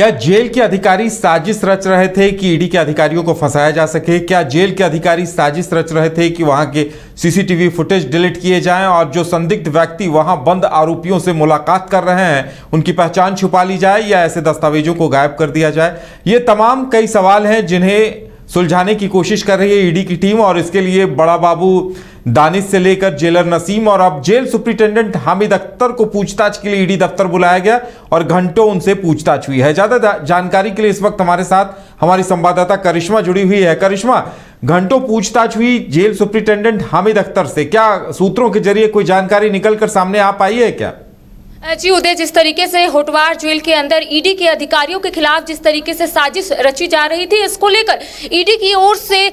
क्या जेल के अधिकारी साजिश रच रहे थे कि ईडी के अधिकारियों को फंसाया जा सके? क्या जेल के अधिकारी साजिश रच रहे थे कि वहाँ के सीसीटीवी फुटेज डिलीट किए जाएँ और जो संदिग्ध व्यक्ति वहाँ बंद आरोपियों से मुलाकात कर रहे हैं, उनकी पहचान छुपा ली जाए या ऐसे दस्तावेजों को गायब कर दिया जाए? ये तमाम कई सवाल हैं जिन्हें सुलझाने की कोशिश कर रही है ईडी की टीम और इसके लिए बड़ा बाबू दानिश से लेकर जेलर नसीम और अब जेल सुप्रिंटेंडेंट हामिद अख्तर को पूछताछ के लिए ईडी दफ्तर बुलाया गया और घंटों उनसे पूछताछ हुई है। ज़्यादा जानकारी के लिए इस वक्त हमारे साथ हमारी संवाददाता करिश्मा जुड़ी हुई है। करिश्मा, घंटों पूछताछ हुई जेल सुप्रिंटेंडेंट हामिद अख्तर से। क्या सूत्रों के ज़रिए कोई जानकारी निकलकर सामने आ पाई है क्या? जी, उदय, जिस तरीके से होटवार जेल के अंदर ईडी के अधिकारियों के खिलाफ जिस तरीके से साजिश रची जा रही थी, इसको लेकर ईडी की ओर से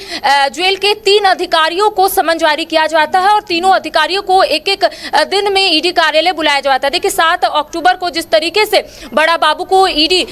जेल के तीन अधिकारियों को समन जारी किया जाता है और तीनों अधिकारियों को एक एक दिन में ईडी कार्यालय बुलाया जाता है। देखिए, सात अक्टूबर को जिस तरीके से बड़ा बाबू को ईडी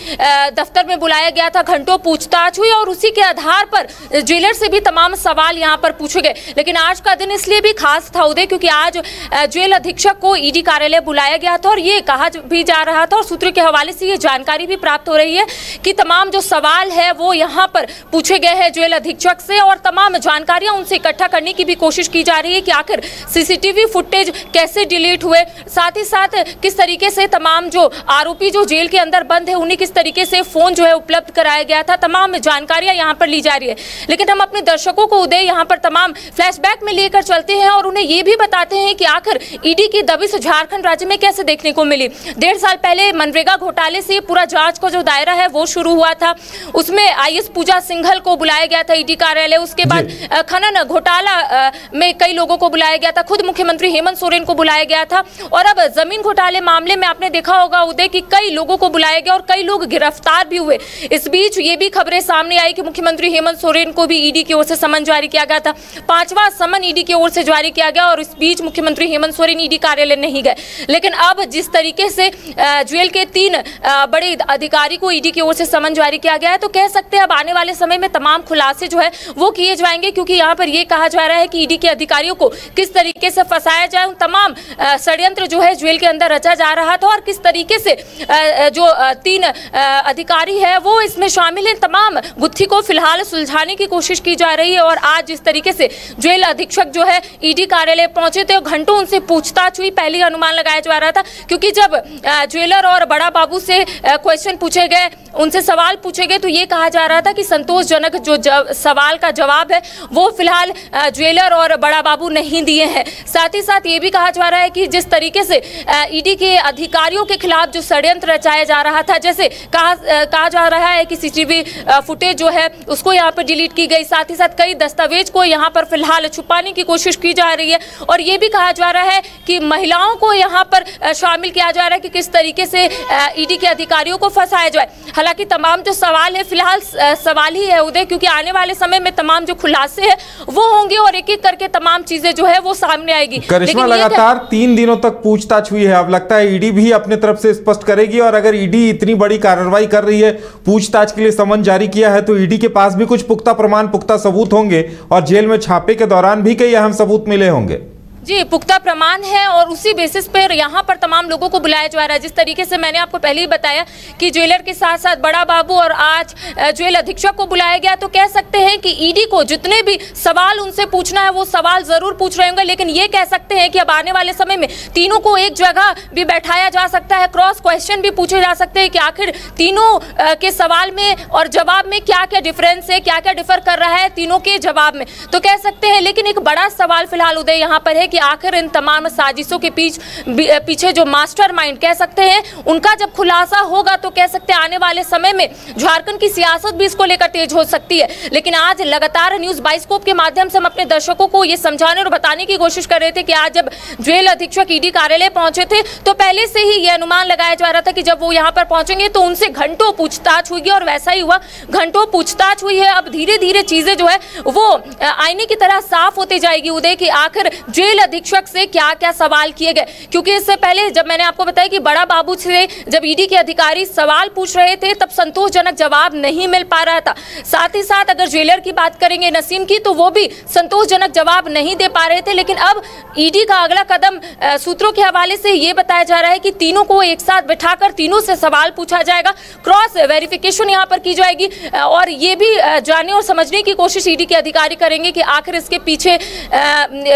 दफ्तर में बुलाया गया था, घंटों पूछताछ हुई और उसी के आधार पर जेलर से भी तमाम सवाल यहाँ पर पूछे गए। लेकिन आज का दिन इसलिए भी खास था उदय, क्योंकि आज जेल अधीक्षक को ईडी कार्यालय बुलाया गया था और ये कहा भी जा रहा था और सूत्रों के हवाले से ये जानकारी भी प्राप्त हो रही है कि तमाम जो सवाल है, वो यहाँ पर पूछे गए हैं जेल अधीक्षक से और तमाम जानकारियाँ उनसे इकट्ठा करने की भी कोशिश की जा रही है कि आखिर सीसीटीवी फुटेज कैसे डिलीट हुए, साथ ही साथ किस तरीके से तमाम जो आरोपी जो जेल के अंदर बंद है, उन्हें किस तरीके से फ़ोन जो है उपलब्ध कराया गया था, तमाम जानकारियाँ यहाँ पर ली जा रही है। लेकिन हम अपने दर्शकों को उदय यहाँ पर तमाम फ्लैशबैक में लेकर चलते हैं और उन्हें ये भी बताते हैं कि आखिर ईडी की दबिश झारखंड राज्य में कैसे देखने को मिली। डेढ़ साल पहले मनरेगा घोटाले से पूरा जाँच का जो दायरा है वो शुरू हुआ था। उसमें आई पूजा सिंघल को बुलाया गया था ईडी कार्यालय। उसके बाद खनन घोटाला में कई लोगों को बुलाया गया था। खुद मुख्यमंत्री हेमंत सोरेन को बुलाया गया था। और अब ज़मीन घोटाले मामले में आपने देखा होगा उदय की कई लोगों को बुलाया गया और कई लोग गिरफ़्तार भी हुए। इस बीच ये भी खबरें सामने आई कि मुख्यमंत्री हेमंत सोरेन को भी ईडी की ओर से समन जारी किया गया था। पांचवा समन ईडी की ओर से जारी किया गया और इस बीच मुख्यमंत्री हेमंत सोरेन ईडी कार्यालय नहीं गए। लेकिन अब जिस तरीके तरीके से जेल के तीन बड़े अधिकारी को ईडी की ओर से समन जारी किया गया है। तो कह सकते हैं अब आने वाले समय में तमाम खुलासे जो है, वो किए जाएँगे, क्योंकि यहाँ पर ये कहा जा रहा है कि ईडी के अधिकारियों को किस तरीके से फंसाया जाए, उन तमाम षड्यंत्र जो है जेल के अंदर रचा जा रहा था और किस तरीके से जो तीन अधिकारी है, वो इसमें शामिल है। तमाम गुत्थी को फ़िलहाल सुलझाने की कोशिश की जा रही है और आज जिस तरीके से जेल अधीक्षक जो है, ईडी कार्यालय पहुँचे थे घंटों उनसे पूछताछ हुई। पहले अनुमान लगाया जा रहा था क्योंकि जब ज्वेलर और बड़ा बाबू से क्वेश्चन पूछे गए, उनसे सवाल पूछे गए तो ये कहा जा रहा था कि संतोषजनक जो सवाल का जवाब है, वो फ़िलहाल ज्वेलर और बड़ा बाबू नहीं दिए हैं। साथ ही साथ ये भी कहा जा रहा है कि जिस तरीके से ईडी के अधिकारियों के खिलाफ जो षड्यंत्र रचाया जा रहा था, जैसे कहा कहा जा रहा है कि सीसीटीवी फुटेज जो है, उसको यहाँ पर डिलीट की गई। साथ ही साथ कई दस्तावेज़ को यहाँ पर फ़िलहाल छुपाने की कोशिश की जा रही है। और ये भी कहा जा रहा है कि महिलाओं को यहाँ पर शामिल किया जा रहा है कि किस तरीके से ईडी के अधिकारियों को फंसाया जाए। हालाँकि तमाम जो सवाल है फ़िलहाल सवाल ही है उदय क्योंकि आने वाले समय में तमाम जो खुलासे हैं वो होंगे और एक एक करके तमाम चीज़ें जो है वो सामने आएगी। करिश्मा लगातार तीन दिनों तक पूछताछ हुई है। अब लगता है ईडी भी अपने तरफ़ से स्पष्ट करेगी और अगर ईडी इतनी बड़ी कार्रवाई कर रही है पूछताछ के लिए समन जारी किया है तो ईडी के पास भी कुछ पुख्ता प्रमाण पुख्ता सबूत होंगे और जेल में छापे के दौरान भी कई अहम सबूत मिले होंगे। जी, पुख्ता प्रमाण है और उसी बेसिस पर यहाँ पर तमाम लोगों को बुलाया जा रहा है। जिस तरीके से मैंने आपको पहले ही बताया कि ज्वेलर के साथ साथ बड़ा बाबू और आज ज्वेल अधीक्षक को बुलाया गया तो कह सकते हैं कि ईडी को जितने भी सवाल उनसे पूछना है, वो सवाल ज़रूर पूछ रहे होंगे, लेकिन ये कह सकते हैं कि अब आने वाले समय में तीनों को एक जगह भी बैठाया जा सकता है क्रॉस क्वेश्चन भी पूछे जा सकते हैं कि आखिर तीनों के सवाल में और जवाब में क्या क्या डिफरेंस है क्या क्या डिफर कर रहा है तीनों के जवाब में। तो कह सकते हैं, लेकिन एक बड़ा सवाल फ़िलहाल उदय यहाँ पर है कि आखिर इन तमाम साजिशों के पीछ पीछे जो मास्टरमाइंड कह सकते हैं, उनका जब खुलासा होगा तो कह सकते हैं आने वाले समय में झारखंड की सियासत भी इसको लेकर तेज हो सकती है। लेकिन आज लगातार न्यूज़ बाइस्कोप के माध्यम से हम अपने दर्शकों को ये समझाने और बताने की कोशिश कर रहे थे कि आज जब जेल अधीक्षक ईडी कार्यालय पहुँचे थे तो पहले से ही ये अनुमान लगाया जा रहा था कि जब वो यहाँ पर पहुँचेंगे तो उनसे घंटों पूछताछ हुई और वैसा ही हुआ। घंटों पूछताछ हुई है। अब धीरे धीरे चीज़ें जो है, वो आईने की तरह साफ़ होती जाएगी उदय की आखिर जेल अधीक्षक से क्या क्या सवाल किए गए? क्योंकि इससे पहले जब मैंने आपको बताया कि बड़ा बाबू से जब ईडी के अधिकारी सवाल पूछ रहे थे, तब संतोषजनक जवाब नहीं मिल पा रहा था। साथ ही साथ अगर जेलर की बात करेंगे, नसीम की तो वो भी संतोषजनक जवाब नहीं दे पा रहे थे। लेकिन अब ईडी का अगला कदम सूत्रों के हवाले से ये बताया जा रहा है कि तीनों को एक साथ बिठाकर तीनों से सवाल पूछा जाएगा। क्रॉस वेरिफिकेशन यहाँ पर की जाएगी और ये भी जानने और समझने की कोशिश ईडी के अधिकारी करेंगे कि आखिर इसके पीछे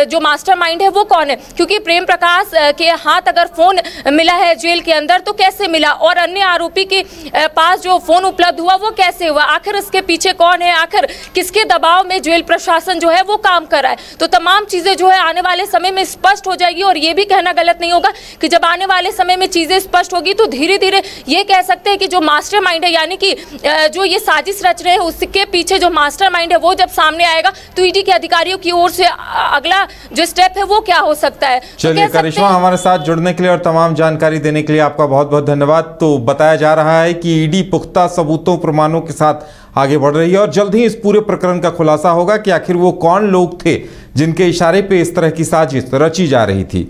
जो मास्टरमाइंड है, वो कौन है? क्योंकि प्रेम प्रकाश के हाथ अगर फ़ोन मिला है जेल के अंदर तो कैसे मिला? और अन्य आरोपी के पास जो फ़ोन उपलब्ध हुआ, वो कैसे हुआ? आखिर इसके पीछे कौन है? आखिर किसके दबाव में जेल प्रशासन जो है, वो काम कर रहा है? तो तमाम चीज़ें जो है, आने वाले समय में स्पष्ट हो जाएगी, और ये भी कहना गलत नहीं होगा कि जब आने वाले समय में चीज़ें स्पष्ट होगी तो धीरे धीरे ये कह सकते हैं कि जो मास्टर माइंड है, यानी कि जो ये साजिश रच रहे हैं, उसके पीछे जो मास्टर माइंड है, वो जब सामने आएगा तो ईडी के अधिकारियों की ओर से अगला जो स्टेप है वो क्या हो सकता है? तो चलिए तो करिश्मा हमारे साथ जुड़ने के लिए और तमाम जानकारी देने के लिए आपका बहुत बहुत धन्यवाद। तो बताया जा रहा है कि ईडी पुख्ता सबूतों प्रमाणों के साथ आगे बढ़ रही है और जल्द ही इस पूरे प्रकरण का खुलासा होगा कि आखिर वो कौन लोग थे जिनके इशारे पे इस तरह की साजिश रची जा रही थी।